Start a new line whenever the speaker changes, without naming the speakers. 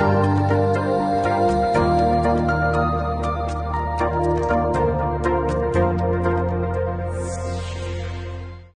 啊。